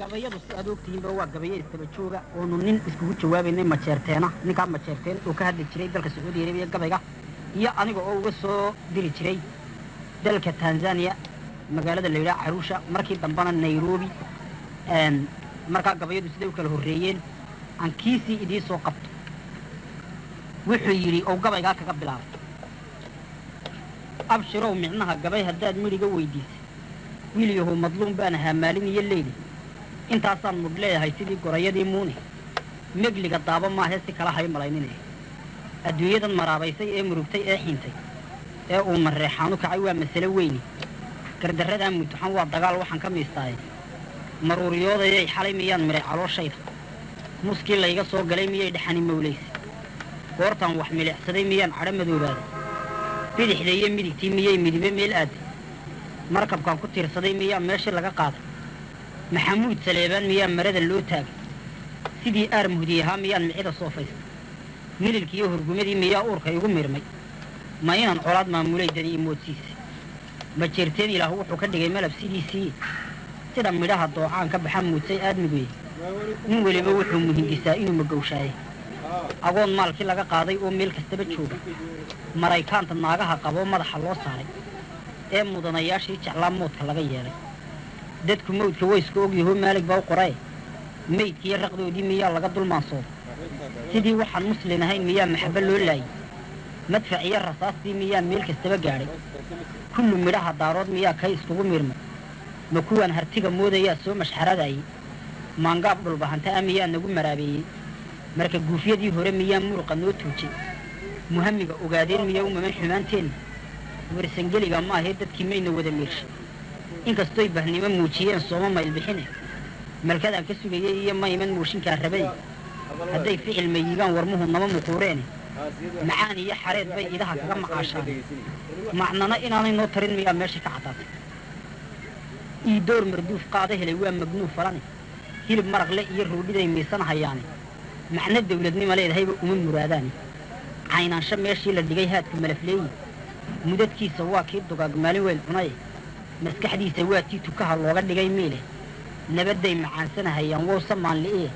gabayadu si aad ogtihiinba waa gabayo istaba jooga oonu nin iskugu jawaabaynay majeerteena ninkaa majeerteen uu ka hadli jiray dalka sacuudi arabiya gabayga iyo aniga oo uga soo diri jiray dalka tanzania magaalada la yidhaha caruusha markii dambena nairobi markaa gabayadu siday u kala horreeyeen? Aan kiisii idii soo qabto. Wuxuu yidhi ou gabaygaa kaga bilaabay abshirow micnaha gabay haddaad midhiga weydiisay. Wiil yahow madluum baan ahaa maalin iyo leyli intaasaan mudh leeyahay sidii gorayadii muune megliga daaba maahee si kala hay malaynine adduunyadan maraabaysay ee murugtay ee xintay. Ee uu mareexaanu kacay waa masale weyni. Gardarradaa mutuxan waa dagaal waxaan ka miistaaye maruuriyoodayay xalay miyaan miray calooshayda muskii layga soo galay miyay dhaxani mawlaysa goortaan wax milicsaday miyaan cadho madoobaaday bidixda iyo midigtii miyay midibe meel aaday markabkaan ku tiirsaday miyaa meeshii laga qaaday محمود سليمان ميان مرد اللوتاب. سيدي أرمهديها ميان معيدة صوفي. من الكيوهر قمدي ميا أورخا يقوم مرمي ماينان أولاد ما مولاي داني إموت سيسي ما هو حكرد غي مالب سيدي سي. تدا مدها الضوعان كب حمود سي آدمي من ولي بوحو مهندسا إنو مقوشاي. أقول مالك لغا قاضي أو ميل كستبت شوبا مرايكان تناغا حقابو مدح الله صاري. إيه أمو دانياشي تعلام موت كلغا dadku mawdka waysku ogyahoo maalig baa u qorae maydkiiyo raqdoodii miyaa laga dulmaansooda sidii waxaan muslin ahayn miyaa maxabo loo laayay. Madfac iyo rasaastii miyaa meel kastaba gaadhay. Kullu midhaha daarood miyaa kay iskugu miirmay ma kuwaan hartiga moodayaa soo mashxaradayay. Maangaab dhulbahanta a miyaa nagu maraabeeyey. Marka guufyadii hore miyaa muruqa noo tuujay. Muhamiga ogaadeen miyaa maman xumaanteenna warsangeliga maahee dadkii mayna wada miirshay inkastoy bahnimo muujiyeen sooma maylbixine malkadaan ka sugayey iyo mayman muushinkaa rabay hadday ficil mayigaan warmuhu nama muquureene macaan iyo xareed bay idaha kaga macaashaan macnana inaanay noo tarin miyaa meesha ka caddaatay ii door marduuf qaada helay waa magnuuf falane hilib maraqle iyo roodhiday miisan hayaane macno dawladnima leedahayba uma muraadaane caynaansho meeshii la dhigay haadka malafleeyi mudadkiisa waa kii dugaag maalin weyn cunaye maskaxdiisa waa tii tukaha looga dhigay miile nabadday macaansanahayaan wowsa maanli'ee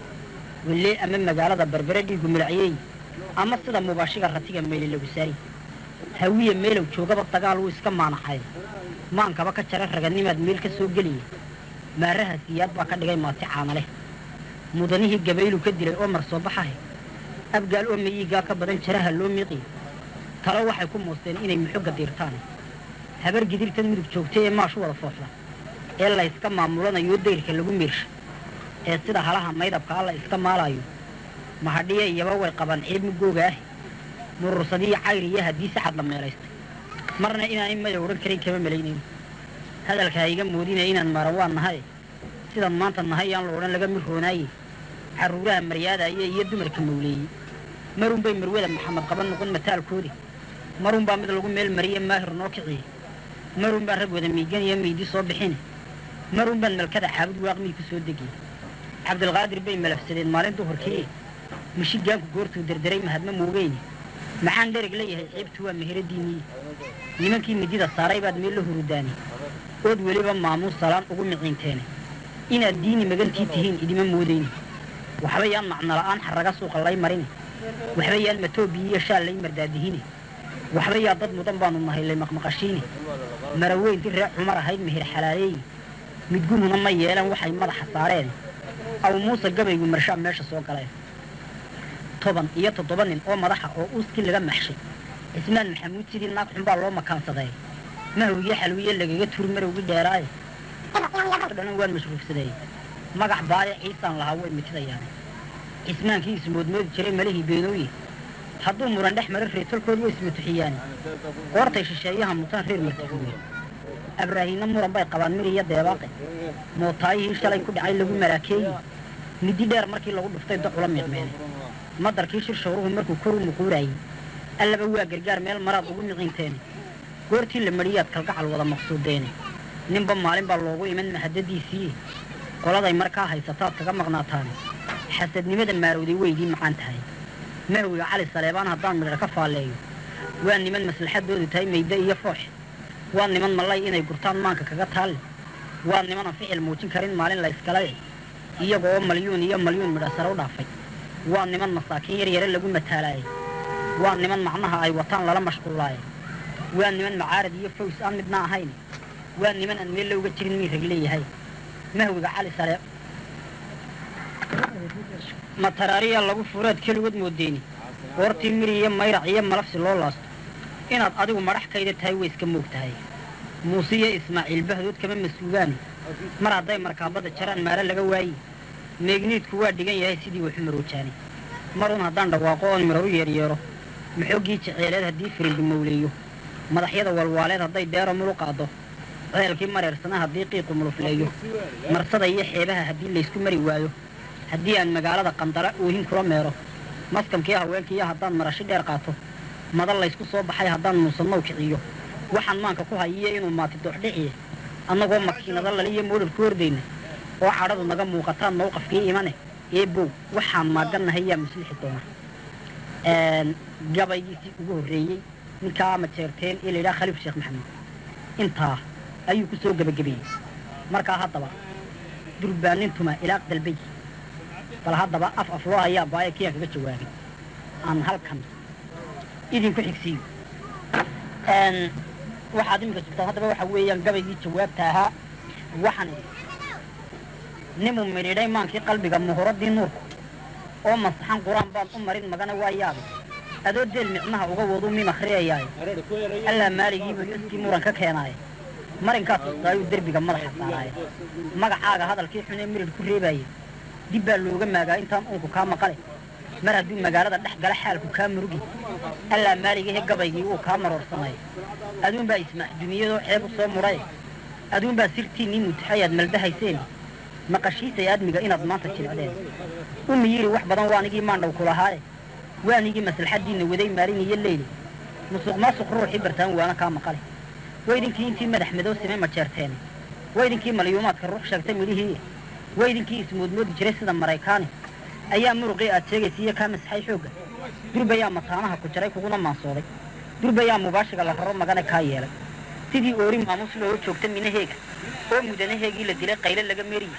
wellee ama magaalada berbere dhiigu milacyeey ama sida mubaashiga ratiga meyle lagu saari hawiye meelow joogaba dagaal wuu iska maanaxay maankaba ka jara raganimaad meel ka soo geliya maaraha siyaad baa ka dhigay maati caana leh mudanihii gabaylu ka dilay oo mar soo baxahe abgaal oo mayiigaa ka badan jaraha loo miiqiyo talo waxay ku muusteen inay muxogga diirtaan habar gidirtan mudug joogtay ee maashu wada fooxda ee layska maamulanayo dayrka lagu miirsha ee sida halaha maydabka alla iska maalayo mahadhiye iyaba way qabaan ciib mugooga ah murursadii cayr iyo haddii sacad la meelaystay marna inaanay maya odhan karin kama malaynayn hadalka ha iga moodinaya inaan maaran waan nahay sidan maanta nahay yaan la odhan laga mirroonaaye carruuraha maryaadaya iyo dumarka mawleeyey marunbay marwada maxamed qaban noqon mataalkoodi marunbaa mid lagu meel mariye maahir noo مرون بان ربو دميقان يا ميدي صوب بحينه مرون بان ملكاد حابد واغمي كسو دقي. عبد القادر بين ملف سليد مالين دوهر كي مشي قانكو قورتو دردري مهدما موغيني. محان لرق ليه عيبتوا مهر الديني يمن كي مديد الصاري باد ميلو هروداني اود وليبا مامو السلام اقو مقين تاني إن الديني مقال تي تهين إدي من موديني وحبيان معنا الآن حرقا سوق الله مريني وحبيان متوبي يشال لي مرداد ديني وحبيا ضد مضمبا من الله اللي مقمقشيني مروين ترى عمر هاي مهر حلالي. متقوم من المي يلا وحي مضح الصارين أو موسى قبل يقول مرشا مرشا سوق عليه. طبعا إياته طبعا إن أو مضحا أو أوس كل لغا محشي. اسمان محمود سيدي ناك عمبا الله مكان صغير. ما هو يحلوية اللي قيت فرمر وقل ديراي أنا وين مشروف سيدي؟ مقع باري عيسان لها وين متضياني اسمان كيس مود كريم مليه بينوي. حضو مران لحمر رفري تلكو دو اسمه تحياني. قورتي ششاييها متافير مكتبوه أبراهيم مران باي قبان مري يد يباقي موطايه شلاي كود عاي لغو مراكي. ندي دير مركي لغو دفتاي دا قلام يدمين مدر كيشير شعروه مركو كورو مقوري ألا بوا قرقار مال مراد غو نغين تاني مريات لمريات كالقع الوضا مقصود ديني نمبا مالين باللوغو يمن مهدد دي سيه قولا داي مركاها يستطاق تغمغناتاني حسد نمدن مارودي ويدي معانتاني mahowga cali saleebaan haddaan midhar ka faalleeyo waa niman maslaxadoodu tahay mayde iyo foox waa niman mallay inay gurtaan maanka kaga taalle waa nimanan ficil muujin karin maalin la yskala iyagoo malyuun iyo malyuun midha sare u dhaafay waa niman masaakiin yar yare lagu mataalaayay waa niman macnaha ay wataan lala mashquulaayay waa niman macaarad iyo faws aan midna ahayn waa niman aan meel looga jirin mii rag leeyahay mahwiga cali sare mataraariya lagu fureed keligood moodeeni goortii miri iyo mayrac iyo malabsi loo laasto. Inaad adigu madhaxkayda tahay way iska moog tahay muuse iyo ismaaciil bahdood kama mas'uugaani mar hadday markaabadda jaraan maare laga waayi. Meegniidku waa dhigan yahay sidii waxu maroojaani marun haddaan dhawaaqo oon miro u yeeryeero maxoogii jeceeleed haddii firinbi mawleeyo. Madaxyada walwaaleed hadday deero mulu qaado ceelkii mareersana haddii qiiqu mulufleeyo. Marsada iyo xeebaha haddii laysku mari waayo haddii aan magaalada qandara oohin kula meero maskamkii haweenkiiyo haddaan marashi dheer qaato madal laysku soo baxay haddaan muusanow kiciyo waxaan maanka ku hayiyo inuu maati dooxdhiciye annagoo makiinada laliyo moodhar ku hordayna oo cadhadu naga muuqataan mawqafkii imane. Eebow waxaan maagannahay yaa muslixi doona. Gabaygiisii ugu horreeyey ninkaa majeerteen ee layidhaha khaliif sheekh maxamed intaa ayuu ku soo gebagabeeyey markaa haddaba durbaanintuma ilaaq dalbay bal haddaba af afloo ayaa baaya kiyaan kaga jawaabay aan halkan idinku xigsiiyo waxaad iminka sugtaan haddaba waxa weeyaan gabaygii jawaabta ahaa waxaan idhi nimuu midhiidhay maankii qalbiga muhuradii nuurku oo masaxan qur-aan baan u marin magana waa yaabay adoo deel micnaha uga wadu mim akhriyayaaye allaa maaligiibuu xuskii muran ka keenaaye marinkaa tustaayuu derbiga madaxa saaraaye magacaaga hadalkii xunee mirid ku reebaaye dib baa looga maagaa intaan uunku kaa maqale mar hadduu magaalada dhex gala xaalku kaa murugi allaa maaligahe gabaygii uu kaa maroorsamay aduunbaa ismaac duniyadoo ceeb u soo mudhaye aduunbaa sirtiinnii mutaxayaad maldahayseen maqashiisay aadmiga inaad maanta jilcdeen umi yiri wax badan waanigii maandhaw kulahaaye waanigii maslaxaddiinna waday maalin iyo leyli musuq maasuq ruuxii bartaan waana kaa maqale waydinkii intii madax madow simay ma jeerteene waydinkii malyuumaadka ruux sheegtay midhihii waydinkii ismoodmoodi jiray sida maraykaani ayaa muruqii aad sheegaysiiyo kaa masxay xoogga durbayaa mataanaha ku jaray kuguna maansooday durbayaa mubaashiga la raro magana kaa yeelay sidii oori maamuus looga joogta minaheega oo mudanaheegii la dilay qayle laga meriye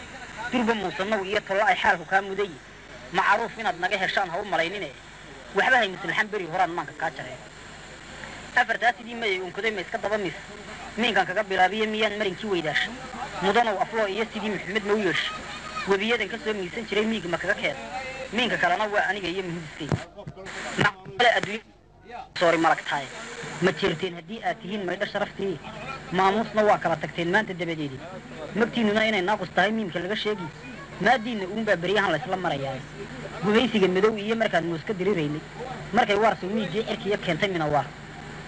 durba muusanow iyo tollo ay xaalku kaa mudaye macruuf inaad naga heshaan ha u malaynine waxba hay beri horaan maanka kaa jareen afartaa sidii mayay ma iska daba mis miinkan kaga bilaabiye miyaan marinkii weydaasha mudanow afloo iyo sidii maxamed ma u yeesha webiyadan ka soo miisan jiray miig ma kaga keena miinka kalena waa aniga iyo muhidiskay soori malagtaaye ma jeerteen haddii aad tihiin maydho sharaftii maamuusna waa kala tagteen maanta dabadeedi magtiinnuna inay naaqus tahay miimka laga sheegi maadiinna uunbaa beryahan laysla marayaaye gubaysiga madow iyo markaan muuska diriraynay markay waarsu miigii cirkiiyo keentay minawaar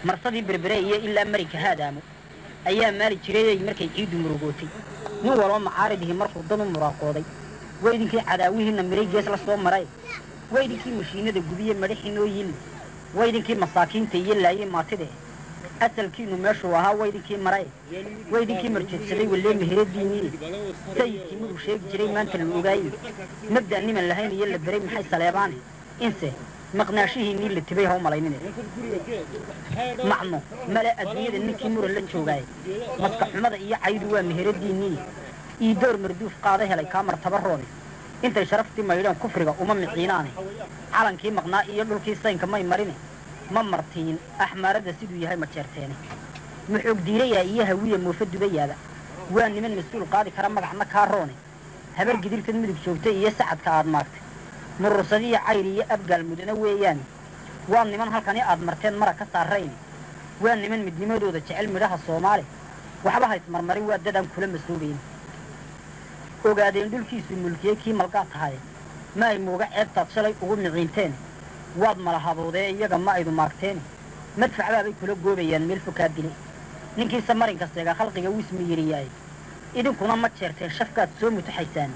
marsadii berbere iyo ilaa marinka haadaamo أيام مالك جريدة يمرك يجيد مرقوتي نو والله معارضه مرفو الضم المراقودي ويدنك عداويه النمري جيس لصوم مراي. ويدنك مشينة قبية مريحي نو يلي ويدنك مساكين تيلا يما تده. أسل كي نماشو وها ويدنك مراي. ويدنك مرشد سري واللي مهرد ديني. سيد كي مرشيك جري مانتن الوغاي نبدأ نيمن لهين يلا بريم حي صليباني إنسي. Maqnaashihiinii la tibay haw malaynine macno male adduunyada ninkii muran la joogaaye maska xumada iyo caydu waa meheradiinii ii door marduuf qaada helay kaa martaba roone intay sharaftii maydheen kufriga uma miciinaane calankii maqnaa iyo dhulkii saynka may marine ma martiin axmaaradda siduu yahay ma jeerteene muxoog diirayaa iyo hawiya moofa dubayaaba waa niman mas'uul qaadi kara magacna kaa roone habar gidirtad mudug joogtay iyo sacadka aad maagtay مرسدي عيري أبقى المدينة ويان وأني من هالكني أدمرتين مرة كثر رين. وأني من مدني مدودة تعلم لها الصومالي وحبها يتمرمري وأددهم كل مسلوبين. وقادين دول كيس الملكية كي ملقات هاي. ما يموقع عيب تتصلي أغم نغينتين. وأدم لها ضوضي يقم ما إذو ماكتين مدفع بابي كله قوبيان ملفو كابيني ninkii samarin kastaa ga xalqiga uu ismiiriyay idinkuna ما jeertay shafka soo mutaxaysan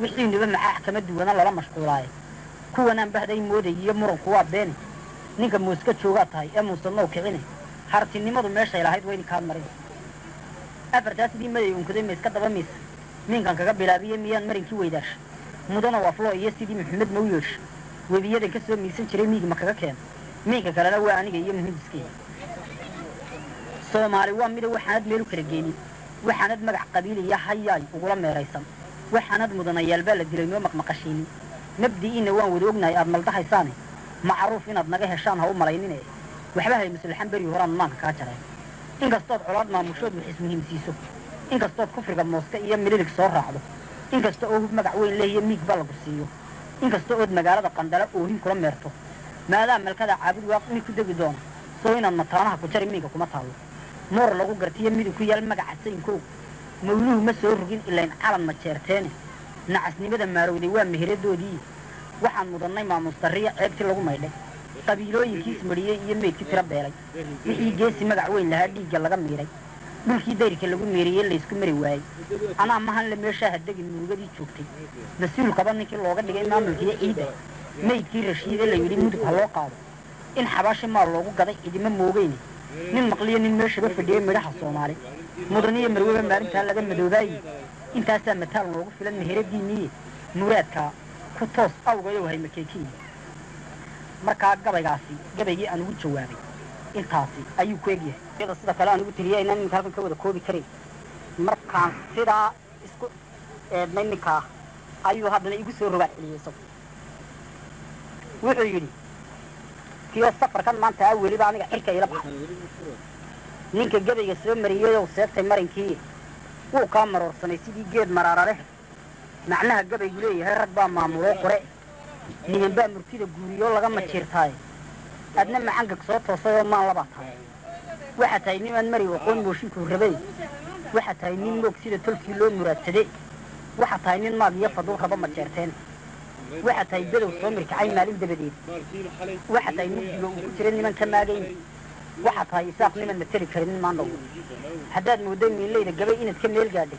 wixii niba maxaa xakamaddu wana lala mashquulaayay kuwanaan bahday mooday iyo muranku waa beene ninka muuska joogaa tahay ee muusanow kicine hartinimadu meeshay lahayd wayni kaad marin afartaa sidii maday unkaday ma iska daba miisa miinkan kaga bilaabiye miyaan marinkii weydaasha mudana wafloo iyo sidii maxamed ma u yeesha webiyadan ka soo miisan jiray miig ma kaga keena miinka kalena waa aniga iyo muhidiskey soomaali waa mida waxaanad meel u kala geenin waxaanad magac qabiil iyo hayaay ugula meeraysan waxaanad mudanayaal baa la dilay noo maqmaqashiinin nabdi'iinna waan wada ognahay aad maldahaysaane macruuf inaad naga heshaan ha u malaynine. Waxba hay maslaxan beri horaan maanka kaa jaray inkastood colaad maamushood wax ismuhiimsiiso inkastood kufriga mooska iyo mililig soo raacdo. Inkasta oo hub magac weyn lehiyo miig ba lagu siiyo inkasta ood magaalada qandala oohin kula meerto. Maadaa malkada caabud waaq mi ku degi doona soo inaad mataanaha ku jari miinka kuma taallo moor lagu gartiyo midug ku yaal magaca saynkooga mawluhu ma soo rogin ilayn calan ma jeerteene نعسني بدن ماروذي وام مهردو دي وحان مضاني مع مصطرية عبت لغو ميلك طبيلوي كيس مريه يميت كترب بيلك يحي جيسي مدعوين لها دي جلغا ميلك بلكي دايرك لغو ميريه اللي اسكو مريواي أنا محان لميشا هدك النوغة دي چوكتي نسيو القبانك اللوغة دي ما ملكي إيدا. ميت كي رشيد اللي يري مدك هلو قاد. إن حباش ما اللوغو قدا ايدي من موغيني من مقليا نميشا بفديه مريح الصومالي مدنية مروه بمبارن تالا دي مدوداي. Intaasaa mataal noogu filan meheradiinniye muraadkaa ku toos awgayow hay makeekiin markaa gabaygaasi gabaygii aan ugu jawaabay intaasi ayuu ku egyahay iyada sida kale aan ugu tiriya inaan ninka halkan ka wada koobi karay markaan sidaa isku eednay ninkaa ayuu haddana igu soo rogaal celiyey isagu wuxuu yidhi kiyo safarkan maanta a weliba aniga xilka ila baxay ninka gabayga soo mariyeyow seegtay marinkii wuu kaa maroorsanay sidii geed maraaraleh macnaha gabaygu leeyahay rag baa maamuloo qore. Niman baa murtida guuriyoo laga majiirtaaye adna macangag soo toosay oo maan labaa tahay. Waxaa tahay nimaan mari aqoon mooshinkuu rabay. Waxaa tahay nin moog sida tolkii loo muraadsade waxaa tahay nin maag iyo faduul raba majeerteen waxaa tahay bedow soo mirkacay maalin dabadeed. Waxaa tahay mugdiga uu ku jira niman ka maagayn waxaa tahay isaaq niman mateli karin nin maandhow haddaad moodday miinleyda gabay inaad ka meel gaadhay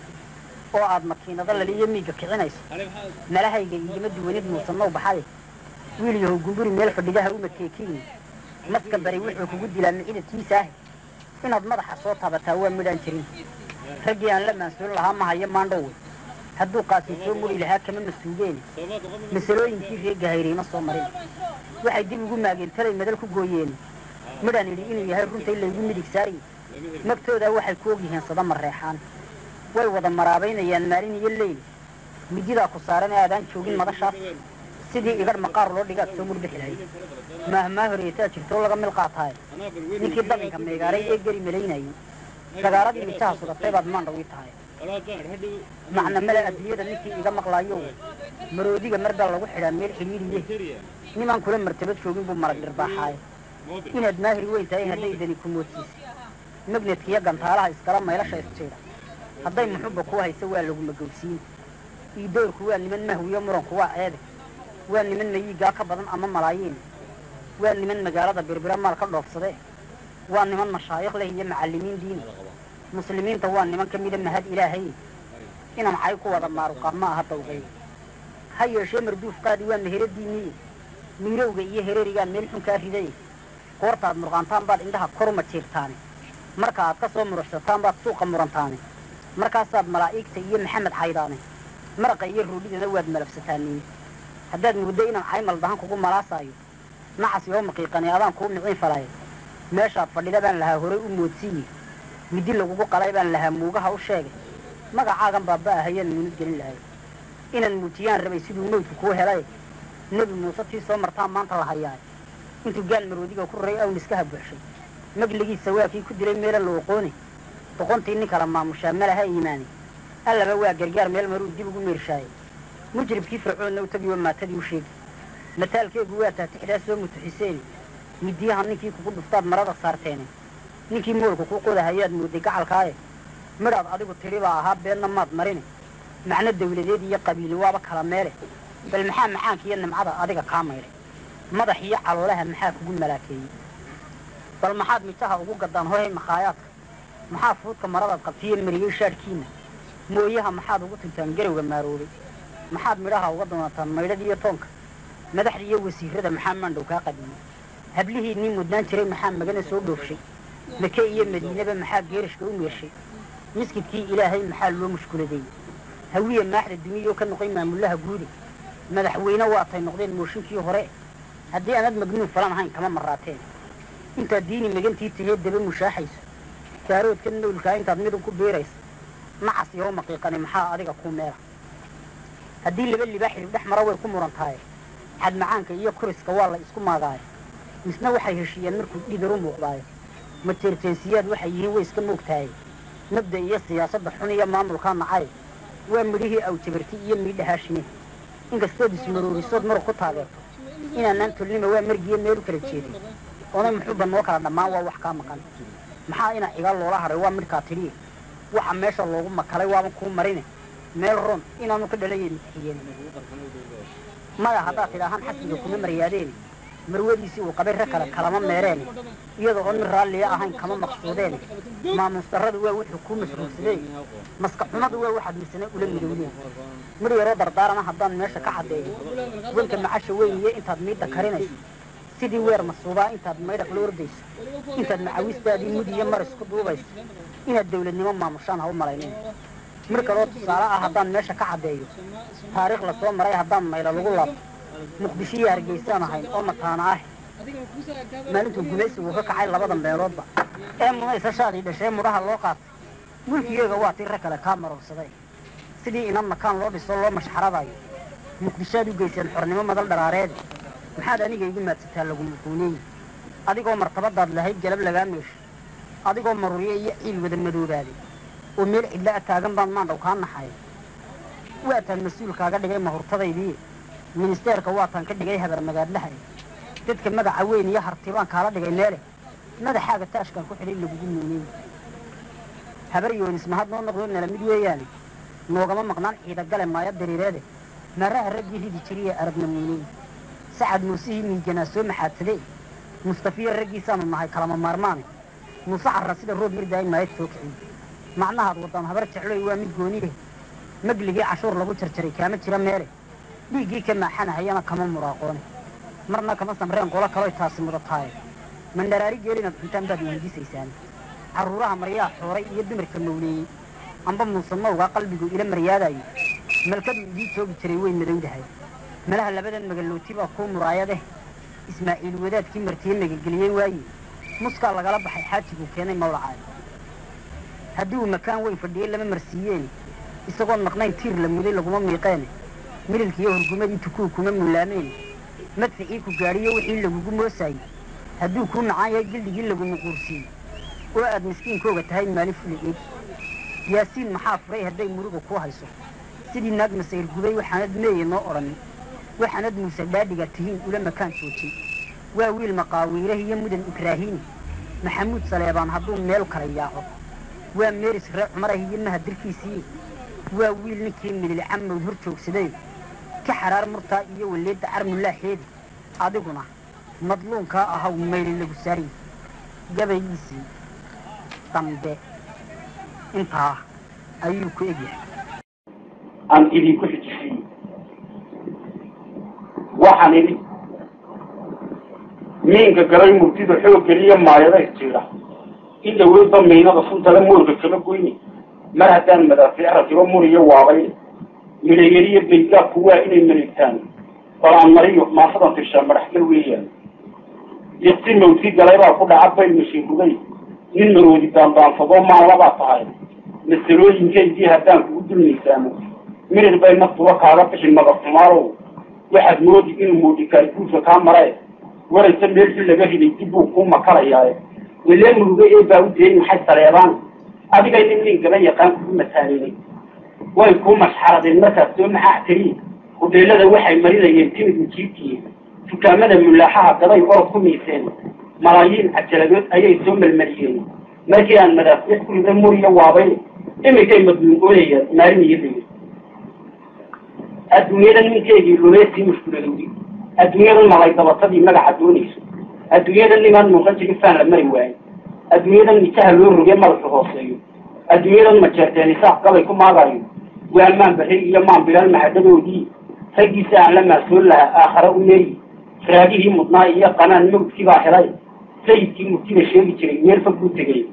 oo aad makiinado laliyo miigga kicinayso malahayga igama duwanid muusannow baxaye wiil yahow gumburi meel fadhigaha u makeekiini maska bari wuxuu kugu dilaa micidadkiisa ah. Inaad madaxa soo taabataa waa midhaan jirin. Raggii aan la maansuulin lahaa ma hayo maandhowe hadduu qaasi soo muri lahaa kama masuugeene masalooyinkii reegga hayriima soo marin. Waxay dib ugu maageen talay madal ku gooyeene midhaan idhi inuu yahay runta in laygu midig saariye magtoodaa waxay ku ogyihiin sada mareexaan way wada maraabaynayaan maalin iyo leyli mididaa ku saaran ee aadaan joogin madashaas sidii igadh maqaar loo dhigaad soo murbixi lahayd maahmaa horeetaa jirtoo laga mil qaataaye ninkii dabinka meegaaray ee geri malaynayey sagaaradii mijaha sudatay baad maandhaw ii tahay macna male adduunyada ninkii iga maqlaayo maroodiga mar baa lagu xidhaa meel xidhiiriye nimaan kula martabad joogin buu marag dhirbaaxaaye inaad maahiri weyn tahay hadday dani ku moodsiisay magnedkiiyo gantaalaha iskala maylasha isjiidha hadday muxubba kuu haysa waa laguma gowsiin iidoorku waa niman mahwiyo muranku waa ceede waa niman mayiigaa ka badan ama malaayiin waa niman magaalada birbira maal ka dhoofsade waa niman mashaayikh leh iyo macallimiin diini muslimiinta waa niman ka mida mahad ilaahay inaan cay ku wada maaruqaa ma aha dawgay ha yeeshee marduuf qaadi waa meheradiinniye miirowga iyo hereerigaa meel xun kaa riday goortaad murqaantaan baad indhaha koruma jiirtaane marka aad ka soo muruxsataan baad suuqa murantaane markaasaad malaa'igta iyo maxamed xaydaane maraqa iyo roodhidana waad malabsataaniin haddaad muddo inaan caymal dahan kugu malaasaayo nacas yoo maqiiqane adaan kuu miciin falaya meeshaad fadhida baan lahaa horay u moodsiiye midi lagugu qalay baan lahaa muugaha u sheegay. Magacaagan baaba'ahayaan muunid gelin lahay. Inaan muujiyaan rabay siduu mawdku kuu helay. Nebi muuse tii soo martaan maanta la hayaayo intuu gaal maroodiga ku raray awn iskaha buuxshay magligiisa waa kii ku dilay meela la oqoone boqontii nin kala maamushaa malaha iimaane allaba waa gargaar meel maruu dib ugu meershaayay mujribkii fircoonna u tagi waa maatadii u sheegi mataalkeegu waa taatixdaa soo mutuxiseene midiyaha ninkii kugu dhuftaad marada saarteene. Ninkii moolka ku qodahayaad mooday gacalkaaye. Midhaad adigu tiri baa ahaa beenna maad marine. Macno dawladeed iyo qabiili waaba kala meele. Bal maxaa macaanka iyo nimcada adiga kaa maydhay madax iyo caloolaha maxaa kugu malaakeeyey bal maxaad mijaha ugu gaddaan hohay makaayaadka maxaa fuudka maradaad qabtiyo mariyey shaadhkiina mooyaha maxaad ugu tuntaan garowga maaroobay maxaad midhaha uga doonataan maydhada iyo toonka madaxda iyo wasiirada maxaa maandhow kaa qadiyey hablihii nin mudnaan jiray maxaa magana soo dhoofshay make iyo madiinaba maxaa geerishka u meershay miskidkii ilaahay maxaa loo mushkuladeeyey hawiya maaxda duniyoo ka noqay maamullaha guude madaxweyne waatay noqdeen mooshinkii hore haddii aanad magnuun falan ahayn kama maraateen. Intaad diini magantii tahee daba mushaaxayso. Gaaroodka nowlkaa intaad midun ku biirayso. Nacas iyo maqiiqani maxaa adiga kuu meela? Haddii laba libaa xidhib dhex mara way ku muran tahay xadmacaanka iyo koriska waa la isku maagaayo. Misna waxay heshiiyeen markuu dhidar u muuqdaayo mateerteensiyaad waxay yihiin way iska moogtahay mabda iyo siyaasadda xun iyo maamulkaa nacay waa midhihii awjabarti iyo miidhahaashine inkastood ismaroorisood marug ku taageerto inaanaan tolnima waa margiyo meel u kala jeedin. Oonay muxuuba noo kala dhammaan waa wax kaa maqan. Maxaa ina iga loola haray waa midhkaa tidhi waxa meesha loogu makalay waaba kuu marine. Meel ron inaanu ka dhalayay mitaxiyeen maya haddaad tidhaahaan xasbiga kuma maryaadeen مرويسي وقبل ركلا كلام ميراني. يدو عمر رالي أهان كما مقصودين. ما مسترد هو وحكومة سلسلين مسكحنا دو هو واحد من سنة أولى مدولين مريو رو بردارا ما حدان ميرشا كحد دي وانت معاش وين يه انتاد ميدا كاريني سيدي وير مصوبا انتاد ميدا كلور ديس انتاد معاويس بادي مودي يمار اسكد دو بيس انها الدولة نمام ما مشان هوا ملاينين مريو رو تصالا كحد دي تاريخ لصوم مريو حدان ميلا لغو muqdisho iyo hargeysaan ahayn oo mataana ah maalintuu gumaysigu ka kacay labada meeloodba ee munaysa shaadii dhashee mudhaha loo qaatay. Mulkigeega waa tii rag kale kaa marorsaday sidii inan makaan loo dhiso loo mashxaradayo. Muqdishoaad u geyseen xornimo madal dharaareede maxaad aniga igu maadsataa lagu muquuneeye adigoo martabadaad lahayd galab lagaa meeshay adigoo marurye iyo ciil wada madoobaaday. Oo meel cidla a taagan baan maandhaw kaa naxaya waataan mas'uulkaaga dhigay mahurtadaydii ministeerka waataan ka dhigay habar magaadlahay dadka magaca weyn iyo hartibaan kaala dhigay meele madaxaaga taashkaan ku xidhay lagugu muuney habar yoonis mahad noo noqdo nala mid weeyaane noogama maqnaan ciida gale maayo dariireede maraha raggii ridi jiriye aragna muuney sacad muusihii miijanaa soo maxaadsadee mustafiya raggiisaanu nahay kalama maarmaane muuse carra sida roob mirdaayin maayad soo kiciy macnahaad waddaan habar jecloy waa mid gooniye magligii cashuur lagu jarjaray kaama jira meele dhiiggii ka maaxanahayana kama muraaqoone marna kama samreen qolo kaloy taasi mudataaye mandharaari geelinaad cuntaan baad weydiisaysaan carruuraha maryaa xooray iyo dumarka mawleeyey amba muuse mawgaa qalbigu ila maryaadayo malkadu idii joogi jiray way madowdahay malaha labadan magalooti baa kuu muraayadeh ismaaciil wadaadkii martiye magageliyey waaye muskaa lagala baxay xaajiguu keenay mawlacaayo haddii uu makaan weyn fadhiyey lama marsiiyeene isagoon maqnayn tiir la muday laguma miiqeene mirilkiiyo hurgumadii tukuu kuma mullaameen madficii ku gaadhiyo wixii lagugu moosaayey hadduu kuu nacaan yahay gildigii lagumu quursiiyey oo aad miskiinkooga tahay maalin fuligeed yaasiin maxaa furay hadday muruga kuu hayso? Sidii naag masayr guday waxaanad meeye noo odhanin waxaanad muuse dhaadhiga tihiin ula makaan joojin waa wiil maqaawiirah iyo mudan ibraahiini maxamuud saleebaan hadduu meel kala yaaco. Waa meeris ree cumarah iyo mahadirkiisii waa wiil ninkii midil camowd hor joogsaday ka xaraar murtaa iyo waleedda carmulaaxeedi adiguna madluunkaa ahaw mayli lagu saariy gabaygiisii dambe intaa ayuu ku egyahay aan idinku xijisiiyo waxaan idhi miinka galay murtida xoog geliya maayada istiidha in dhaweydba miinada suntale moorka kama goyni. Mar haddaan madaafiic rakibo muriyo waabay midhayariyo baygaabku waa inay mareegtaan bal aan mariyo maasadan tirshaa madaxgal weeyaan. Yaqsi mawti galay baa ku dhaca bay mashiinkuday nin maroodi daandaansadoo maanlabaa tahay. Masalooyinkaydii haddaan kugu dulmaysaamo mirir bay naftuba kaaga bixin madabtumaalow waxaad moodi inuu moodikaay guurka kaa maree waraysa meelkii laga riday dib buu kuu makalayaaye welee muruga ee baa u deeni maxay saleebaan adigay nin nin gaba yaqaan kugu mataaneynay way kuu mashxaradeen markaas soo maxaa tariin hudeelada waxay marinayeen timid ujiibtiye dukaamada mulaaxaha gaday orod ku miiseen. Malaayiin cajaladood ayay soo melmeliyeen markii aan madaafiic ku riday muriyo waabay iminkay madluumoonayaan maalin iyo dayr adduunyadan ninkeygii luleesii mushkuladowdi adduunyadan malay dabatadii magaca doonayso. Adduunyadan nimaan muuqan jirin faan la mari waayo adduunyadan nijaha loo rogee madaxu hooseeyo. Adduunyadan majeerteen isaaq gabay ku maagayo waa barri iyo maan bilaal mahadadoodii raggiisa aan la maasoon lahaa aakhare u meeyi raagihii mudnaa iyo qanaan mawdkii baa helay. Sayidkii murtida sheegi jiray meel fog buu tegay.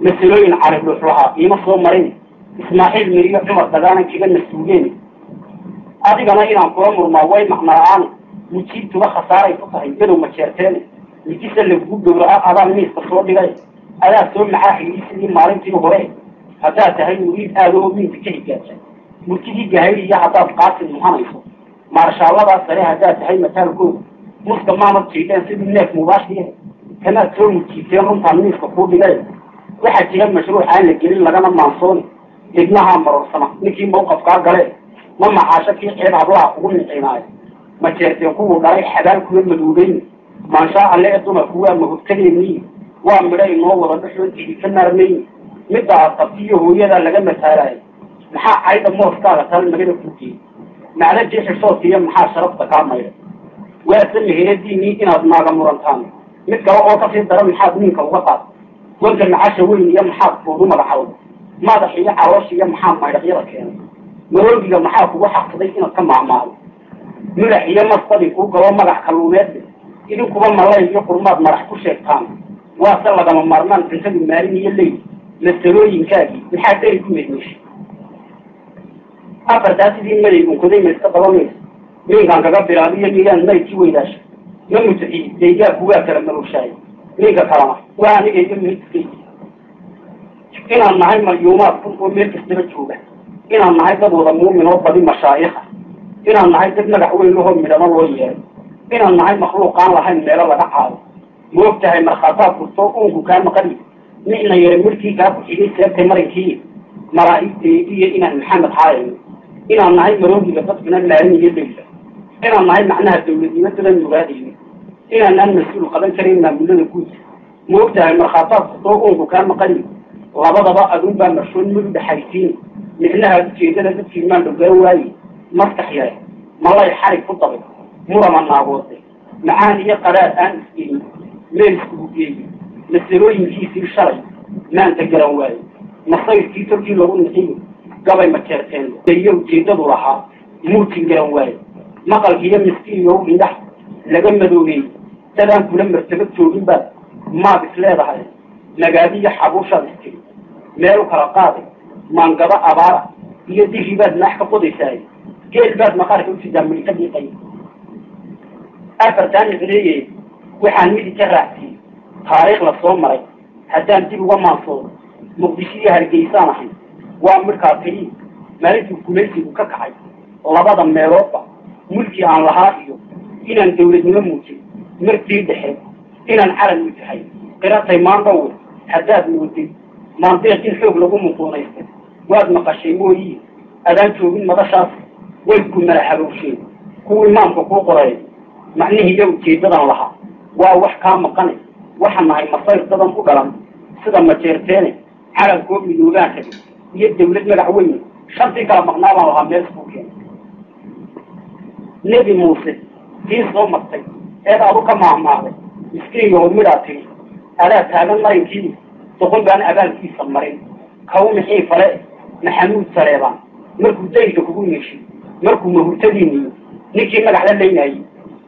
Masalooyin cari dhuux lahaa iima soo marin. Ismaaxiil miriyo cumar dagaanan kaga nasuugeen. Adigana inaan kula murmaa way macno la'aan mujiibtuba khasaaray ku tahay gadow majeerteene midisa lagugu gowraca adaan miiska soo dhigay. Adaa soo maxaaxigii sidii maalintii hore. Haddaad tahay muriid aada oo miinka ka higaasa murtigii gahayri iyo haddaad qaasin muhanayso maarshaalladaas sare haddaad tahay mataalkooda muska maamad jiideen sidii neef mubaashiye kanaad soo murjiiseen runtaan miiska kuu dhigay. Waxaa jira mashruuc aan la gelin lagana maansooni degmahaa marorsama ninkii mawqafkaa gale ma maxaasho kii ceeb hablaha kugu nicinaayo ma jeerteen kuwuu dhalay xabaal kula maduubeyn maanshaa alle ee dumarku waa mahurtadeeniyi waa midha inoo wada dhexoontiidi ka maarmayn midda aad qabtiyo hooyadaa laga mataalayo maxaa cayda mooskaaga tal magada kugeey macno jeexishoodkiiyo maxaa sharafta kaa mayda waase meheradiinii inaad naaga murantaan. Mid kale oo ka sii dara maxaad ninka uga qaad gonka nacasha weyn iyo maxaad foodu magacawda madax iyo caloosh iyo maxaa maydhaqyada keenay? Maroogiga maxaa kugu xaqsaday inaad ka maacmaado mulax iyo masbadi kuu galo magac kalluumeedle idinkuba malay iyo qurmaad madax ku sheegtaan. Waase lagama maarmaan cuntadii maalin iyo leyl masalooyinkaagii maxaa deri ku meedmeeshay afartaa sidii maday unkoday ma iska dabamaysa ninkaan kaga bilaabiyo miyaan maydkii weydaasha ma mutaxiyi daygaabku waa kala malowshaay ninka kalena waa aniga iyo midkay inaan nahay malyuumaad kun oo meel kastaba jooga inaan nahay dad wada muumin oo badi mashaayikha inaan nahay dad magax weyn lahoo midhano loo yeeray inaan nahay makhluuqaan lahayn meelo laga caado ma og tahay markhaataad furtoo uunku kaa maqani nicna yara midkii kaa ku xigay seebtay marinkii malaa'igteediiyo inaan maxamed haayayno inaan nahay maroogiga dadkuna maalin iyo leyla inaan nahay macnaha dawladnimadadan nugaadayno inaanaan mas'uul qaban karayn maamulada guudka ma og tahay markhaataad furtoo uunku kaa maqani labadaba adun baa marshoon madu dhaxaysiin micnaha ujeedada dadkii maandhow gara waaye maskax yare malay xarig ku dabay murama naagoode macaan iyo qaraad aan isgelin meel iskugu geeyo masalooyinkiisii shalay maanta garan waaye masayrkii torkii loogu nixiyo gabay majeerteen iyo ujeedadu lahaa muutin garan waaye. Maqalkiiyo miskiinyow indhax laga madoobeeyey dadaan kula martaba joogin baad. Maad is leedahay. Nagaadiyo xabuushaad istiri meel u kala qaaday maangaba abaara. Iyo dihii baad naax ka qodaysaay. Geel baad maqaarka usidaa mili ka dhiiqay. Afartaan icneeye waxaan midi ka raacsiiyey taariikh la soo maray. Haddaan dib uga maansoodo muqdisho iyo hargeysaan ahay waa midkaa tiri maalintii gumaysigu ka kacay labada meeloodba mulkii aan lahaa iyo inaan dawladnimo muujin martii dhexe inaan calan u tahay qiratay maandhowe haddaad moodid maandeeq in xoog lagu muquunaystay waad maqashay mooyi adaan joogin madashaas way ku mala habowsheen kuwii maamka kuu qoray macnihii iyo ujeedadan lahaa. Waa wax kaa maqane waxaan nahay masayr dadan u dhalan sida majeerteene calankoo midoobaan rabi iyo dawlad magac weyne shantii kala maqnaa baan lahaa meel iskuu keenay nebi muuse tii soo martay eed adu ka maahmaaday miskiin yahood midhaa tiri adaa taagan marinkii doqon baan abaalkiisa marin kaw mixii fale maxamuud saleebaan markuu daynka kugu yeeshay markuu mahurtadiiniyo ninkii magax la leynayay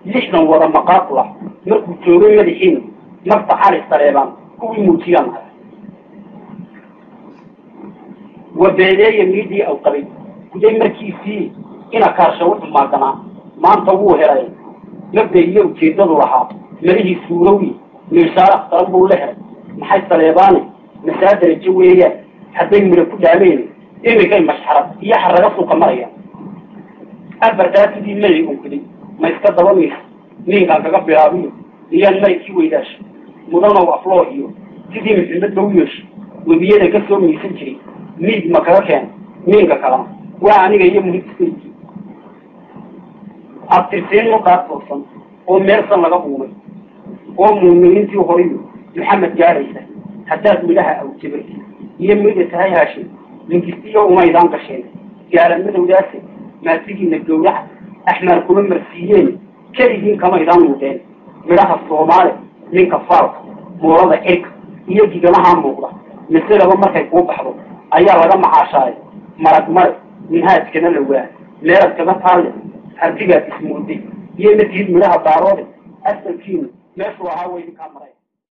lixdan wada maqaaqula markuu joogay madaxiina marta cali saleebaan kuwii muujiyaan nahay wabeedeeya miidii aw qabay. Guday markiisii ina kaarsha wuxu maaganaa maanta wuu helay. Mabda iyo ujeedadu lahaa. Malihii suurowi miishaara akhtaran buu la helay. Maxay saleebaane masaa darajo weeyaan hadday midha ku dhaameen imikay mashxarad iyo xaraga suuqa marayaan afartaa sidii maday unkuday ma iska dabamaysa ninkaan kaga bilaabiyo. Iyaan maydkii weydaasha mudanow afloo iyo sidii maxamed ba u yeeshay webiyada ka soo miisan jiray miig ma kaga keena miinka kalena waa aniga iyo muhidkaygii abtirsiin muqaad toosan oo meelsan laga uumay oo muuminiintii horiyo maxamed gaadhaysa haddaad midhaha awjabay iyo mida tahay haashin linkistiyo umaydaan gasheen gaala madowdaase maasigiina gawraca axmaar kuma marsiiyeen keligiin kamaydaan muudeen. Midhaha soomaali ninka faalka muurada cirka iyo gigamahaa muuqda masalaba markay kuu baxdo ayaa laga macaashaayo marag mare minhaajkana la waa meelad kaga taalle hartigaad ismooday iyo matiid midhaha daaroode asalkiinu meeshuu ahaa way idinkaa maray